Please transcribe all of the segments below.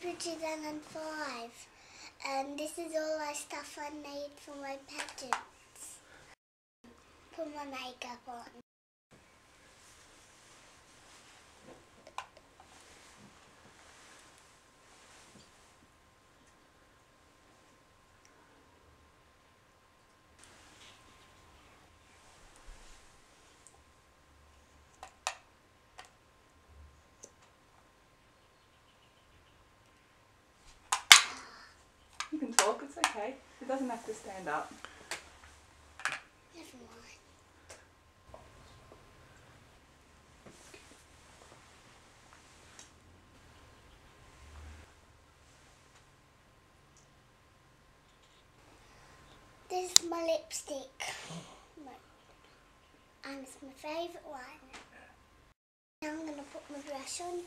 I'm five. And this is all my stuff I made for my pageants. Put my makeup on. It's okay. It doesn't have to stand up. This is my lipstick. And it's my favourite one. Now I'm going to put my brush on.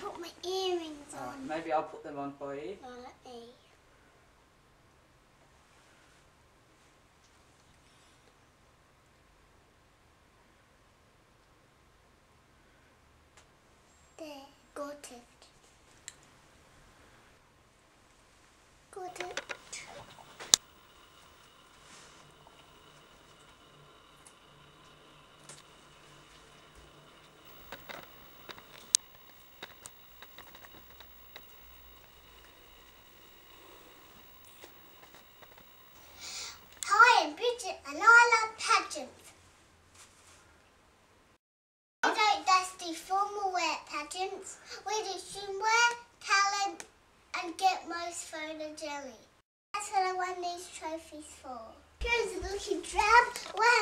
Put my earrings on. maybe I'll put them on for you. Oh, let me. There, got it. Got it. Hi, I'm Bridget and I love pageants. We do formal wear pageants, we do swimwear, talent and get most photo jelly. That's what I won these trophies for. Here's a looking drab, where